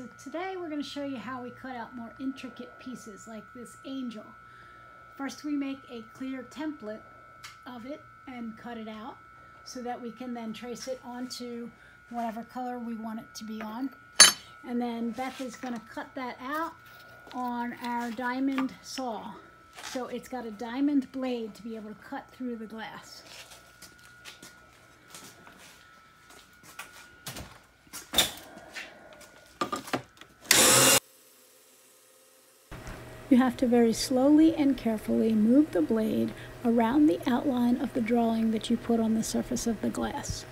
so today we're going to show you how we cut out more intricate pieces like this angel. First we make a clear template of it and cut it out so that we can then trace it onto whatever color we want it to be on. And then Beth is going to cut that out on our diamond saw. So it's got a diamond blade to be able to cut through the glass. You have to very slowly and carefully move the blade around the outline of the drawing that you put on the surface of the glass.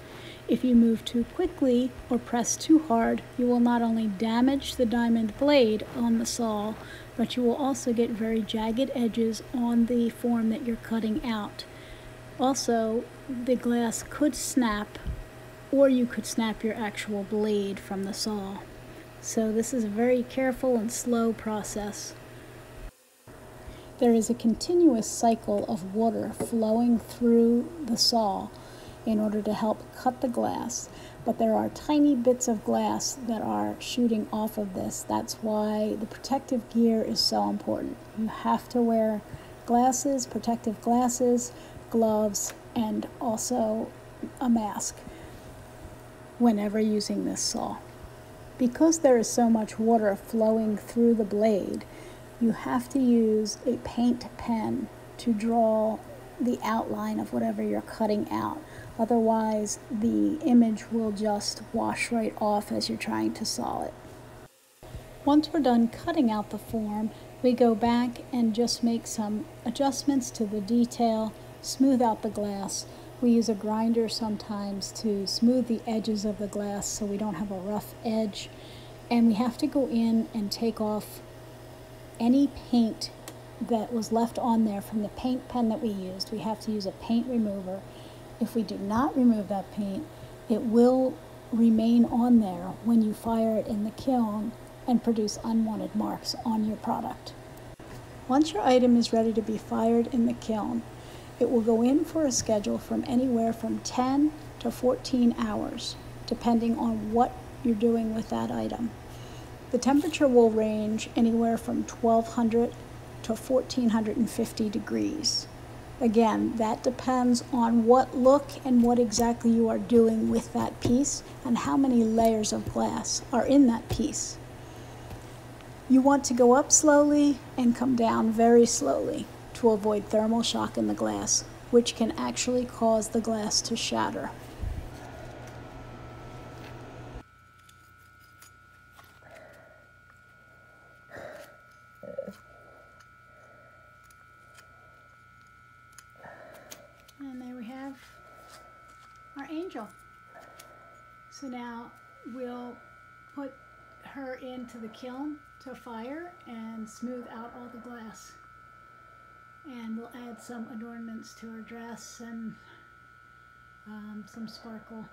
If you move too quickly or press too hard, you will not only damage the diamond blade on the saw, but you will also get very jagged edges on the form that you're cutting out. Also, the glass could snap or you could snap your actual blade from the saw. So this is a very careful and slow process. There is a continuous cycle of water flowing through the saw in order to help cut the glass, but there are tiny bits of glass that are shooting off of this. That's why the protective gear is so important. You have to wear glasses, protective glasses, gloves, and also a mask whenever using this saw. Because there is so much water flowing through the blade, you have to use a paint pen to draw the outline of whatever you're cutting out. Otherwise, the image will just wash right off as you're trying to saw it. Once we're done cutting out the form, we go back and just make some adjustments to the detail, smooth out the glass. We use a grinder sometimes to smooth the edges of the glass so we don't have a rough edge. And we have to go in and take off any paint that was left on there from the paint pen that we used. We have to use a paint remover. If we do not remove that paint, it will remain on there when you fire it in the kiln and produce unwanted marks on your product. Once your item is ready to be fired in the kiln, it will go in for a schedule from anywhere from 10 to 14 hours, depending on what you're doing with that item. The temperature will range anywhere from 1200 to 1450 degrees. Again, that depends on what look and what exactly you are doing with that piece and how many layers of glass are in that piece. You want to go up slowly and come down very slowly to avoid thermal shock in the glass, which can actually cause the glass to shatter. And there we have our angel. So now we'll put her into the kiln to fire and smooth out all the glass. And we'll add some adornments to her dress and um, some sparkle